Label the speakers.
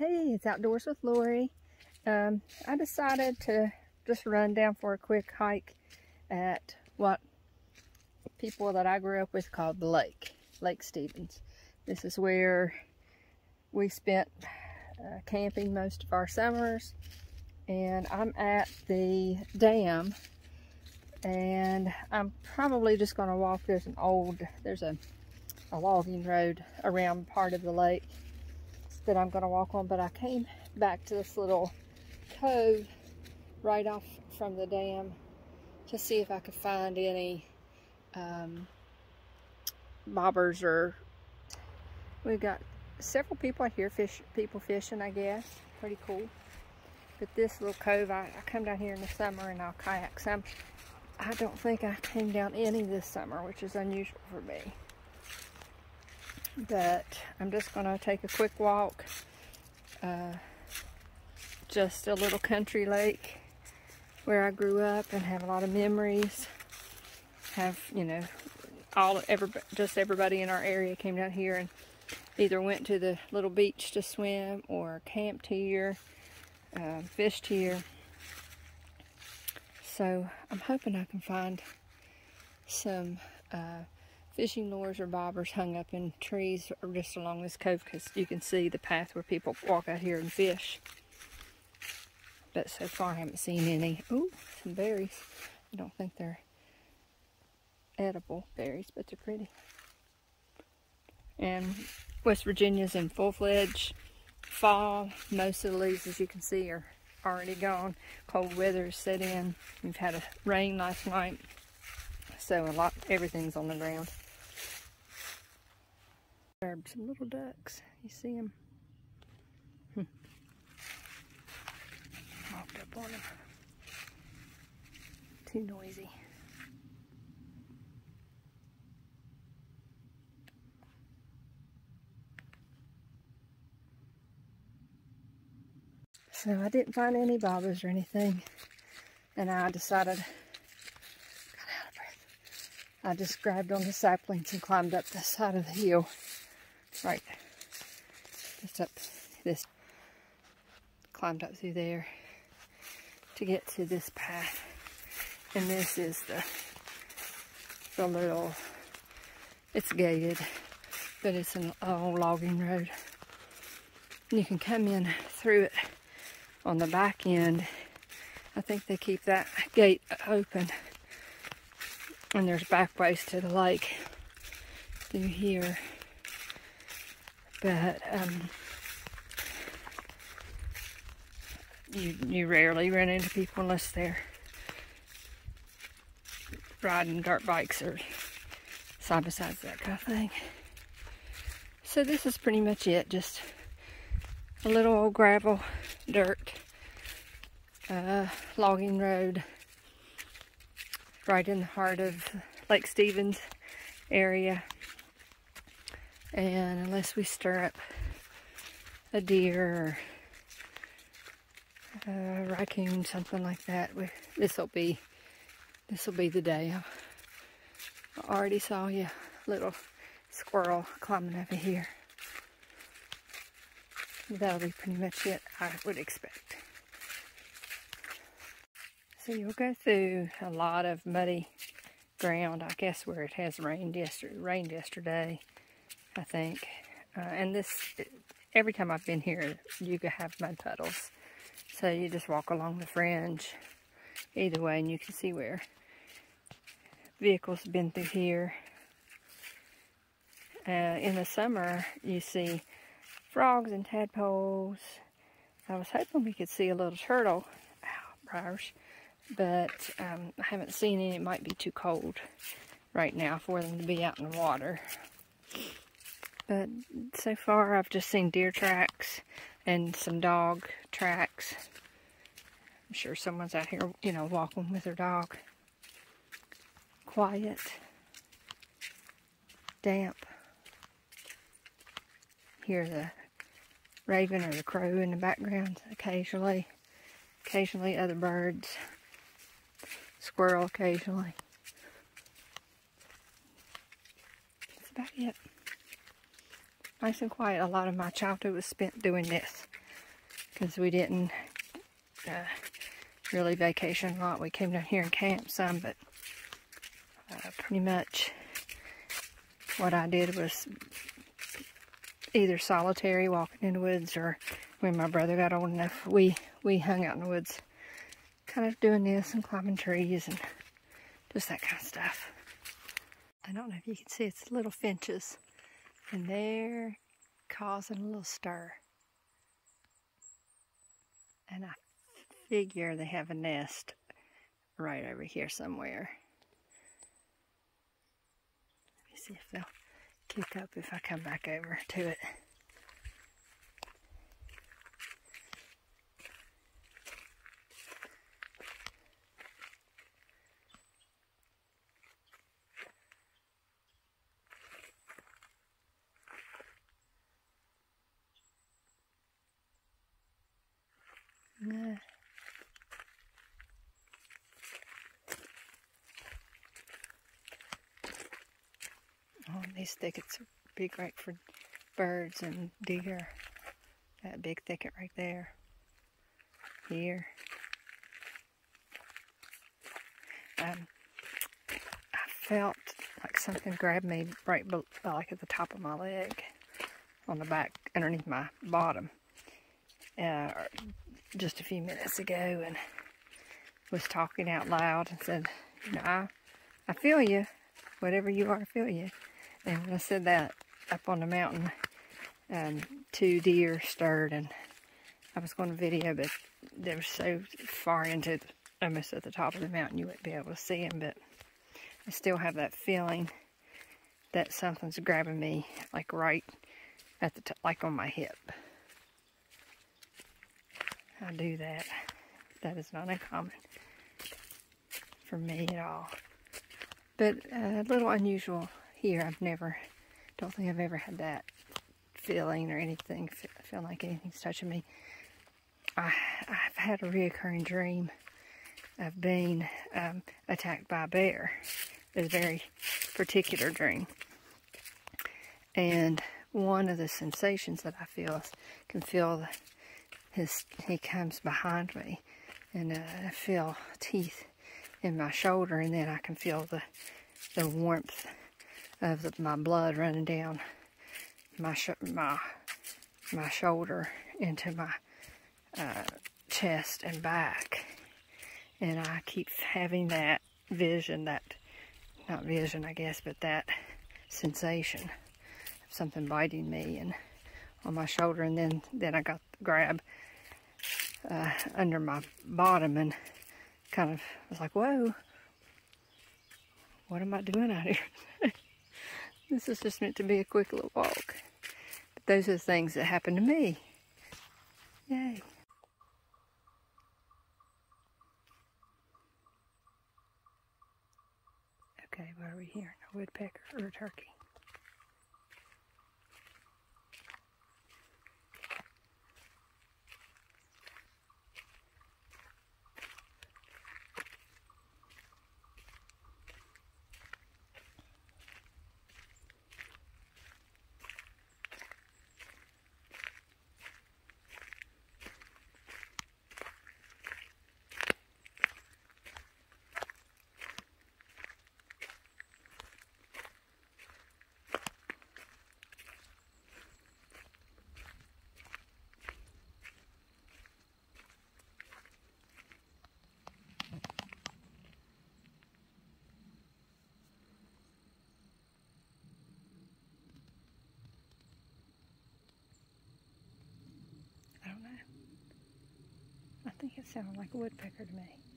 Speaker 1: Hey, it's Outdoors with Lori. Um, I decided to just run down for a quick hike at what people that I grew up with called the lake, Lake Stephens. This is where we spent uh, camping most of our summers and I'm at the dam and I'm probably just going to walk there's an old there's a, a logging road around part of the lake that I'm going to walk on, but I came back to this little cove right off from the dam to see if I could find any um, bobbers or we've got several people out here fish people fishing I guess. Pretty cool. But this little cove I, I come down here in the summer and I'll kayak some. I don't think I came down any this summer which is unusual for me but I'm just going to take a quick walk. Uh, just a little country lake where I grew up and have a lot of memories. Have, you know, all everybody, just everybody in our area came down here and either went to the little beach to swim or camped here, uh, fished here. So I'm hoping I can find some uh, fishing lures or bobbers hung up in trees or just along this cove because you can see the path where people walk out here and fish. But so far I haven't seen any. Ooh, some berries. I don't think they're edible berries, but they're pretty. And West Virginia's in full-fledged fall. Most of the leaves, as you can see, are already gone. Cold weather has set in. We've had a rain last night. So a lot, everything's on the ground. Some little ducks. You see them? Hmm. Walked up on them. Too noisy. So I didn't find any bobbers or anything. And I decided, I just grabbed on the saplings and climbed up the side of the hill right. Just up this climbed up through there to get to this path. And this is the the little it's gated but it's an old logging road. And you can come in through it on the back end. I think they keep that gate open. And there's back ways to the lake through here but um, you you rarely run into people unless they're riding dirt bikes or side by sides that kind of thing. So this is pretty much it, just a little old gravel, dirt, uh, logging road right in the heart of Lake Stephens area. And unless we stir up a deer or a raccoon, something like that, this will be this will be the day. I already saw you, little squirrel climbing over here. That'll be pretty much it, I would expect. So you'll go through a lot of muddy ground, I guess where it has rained yesterday. Rained yesterday. I think. Uh, and this, every time I've been here, you can have mud puddles. So you just walk along the fringe either way and you can see where vehicles have been through here. Uh, in the summer, you see frogs and tadpoles. I was hoping we could see a little turtle. Ow, briars. But um, I haven't seen any. It might be too cold right now for them to be out in the water. But so far I've just seen deer tracks and some dog tracks. I'm sure someone's out here, you know, walking with their dog. Quiet. Damp. Hear the raven or the crow in the background occasionally. Occasionally other birds. Squirrel occasionally. That's about it nice and quiet. A lot of my childhood was spent doing this. because we didn't uh, really vacation a lot. We came down here and camped some, but uh, pretty much what I did was either solitary walking in the woods or when my brother got old enough, we, we hung out in the woods kind of doing this and climbing trees and just that kind of stuff. I don't know if you can see, it's little finches and they're causing a little stir. And I figure they have a nest right over here somewhere. Let me see if they'll kick up if I come back over to it. Oh, these thickets would be great for birds and deer. That big thicket right there. Here. Um, I felt like something grabbed me right like at the top of my leg on the back underneath my bottom uh, just a few minutes ago and was talking out loud and said, you know, I, I feel you. Whatever you are, I feel you. And when I said that up on the mountain, um, two deer stirred and I was going to video, but they were so far into the, almost at the top of the mountain you wouldn't be able to see them, but I still have that feeling that something's grabbing me like right at the top like on my hip. I do that. That is not uncommon for me at all. But uh, a little unusual here. I've never, don't think I've ever had that feeling or anything, feel like anything's touching me. I, I've had a reoccurring dream of being um, attacked by a bear. It's a very particular dream. And one of the sensations that I feel can feel the, his he comes behind me and uh, I feel teeth in my shoulder and then I can feel the the warmth of the, my blood running down my my my shoulder into my uh, chest and back. And I keep having that vision that not vision I guess but that sensation of something biting me and on my shoulder and then then I got the grab uh, under my bottom and kind of was like, whoa, what am I doing out here? this is just meant to be a quick little walk. But those are the things that happen to me. Yay. Okay, what are we hearing? A woodpecker or a turkey? think it sounded like a woodpecker to me.